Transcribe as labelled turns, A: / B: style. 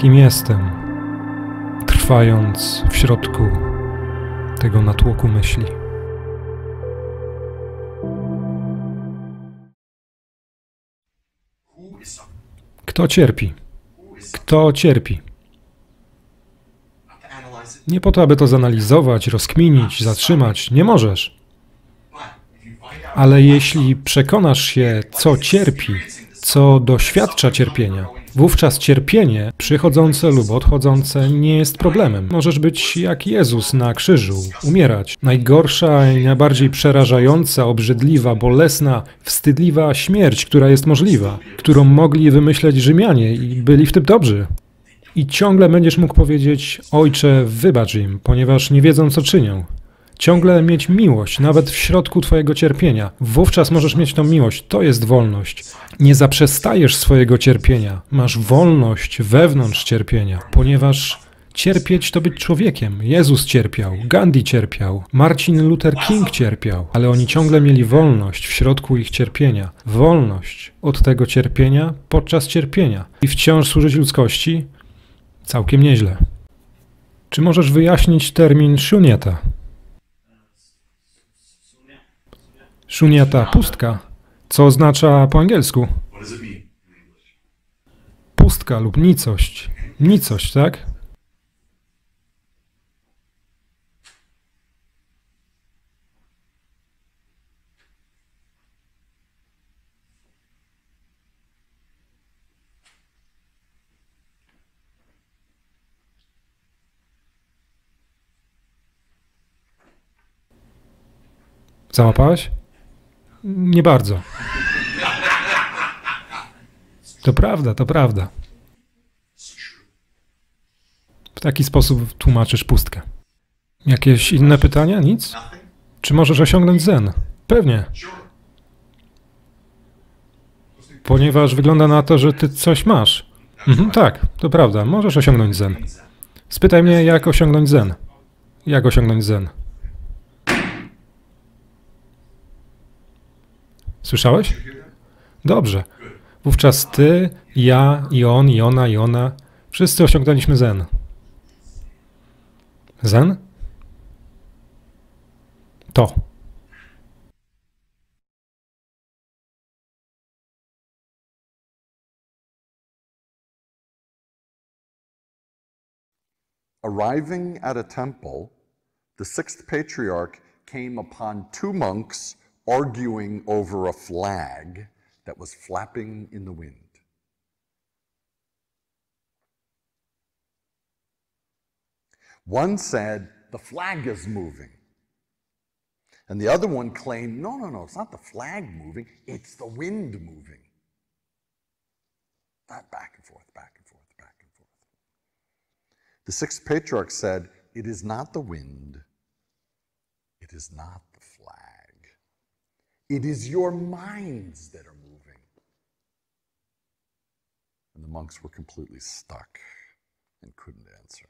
A: kim jestem, trwając w środku tego natłoku myśli. Kto cierpi? Kto cierpi? Nie po to, aby to zanalizować, rozkminić, zatrzymać. Nie możesz. Ale jeśli przekonasz się, co cierpi, co doświadcza cierpienia, wówczas cierpienie, przychodzące lub odchodzące, nie jest problemem. Możesz być jak Jezus na krzyżu, umierać. Najgorsza i najbardziej przerażająca, obrzydliwa, bolesna, wstydliwa śmierć, która jest możliwa, którą mogli wymyśleć Rzymianie i byli w tym dobrzy. I ciągle będziesz mógł powiedzieć: Ojcze, wybacz im, ponieważ nie wiedzą, co czynią. Ciągle mieć miłość, nawet w środku Twojego cierpienia. Wówczas możesz mieć tą miłość. To jest wolność. Nie zaprzestajesz swojego cierpienia. Masz wolność wewnątrz cierpienia, ponieważ cierpieć to być człowiekiem. Jezus cierpiał, Gandhi cierpiał, Marcin Luther King cierpiał, ale oni ciągle mieli wolność w środku ich cierpienia. Wolność od tego cierpienia podczas cierpienia. I wciąż służyć ludzkości? Całkiem nieźle. Czy możesz wyjaśnić termin szunieta? Szuniata pustka, co oznacza po angielsku pustka lub nicość. Nicość, tak? Załapałeś? Nie bardzo. To prawda, to prawda. W taki sposób tłumaczysz pustkę. Jakieś inne pytania? Nic? Czy możesz osiągnąć zen? Pewnie. Ponieważ wygląda na to, że ty coś masz. Mhm, tak, to prawda, możesz osiągnąć zen. Spytaj mnie, jak osiągnąć zen. Jak osiągnąć zen? Słyszałeś? Dobrze. Wówczas ty, ja, i on, i ona, i ona, wszyscy osiągnęliśmy zen. Zen? To.
B: Arriving at a temple, the sixth patriarch came upon two monks arguing over a flag that was flapping in the wind. One said, The flag is moving. And the other one claimed, No, no, no, it's not the flag moving, it's the wind moving. That back and forth, back and forth, back and forth. The sixth patriarch said, It is not the wind, it is not the flag. It is your minds that are moving. And the monks were completely stuck and couldn't answer.